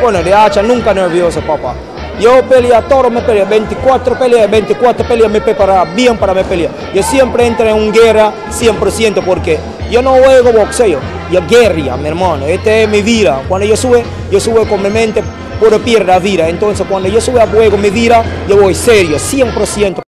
Bueno, de hacha nunca nervioso, papá. Yo pelea todo, me pelea 24 peleas, 24 peleas me prepara bien para me pelear. Yo siempre entro en una guerra 100% porque yo no juego boxeo, yo guerra, mi hermano. Esta es mi vida. Cuando yo sube, yo sube con mi mente, puro pierda vida. Entonces cuando yo sube a juego mi vida, yo voy serio, 100%.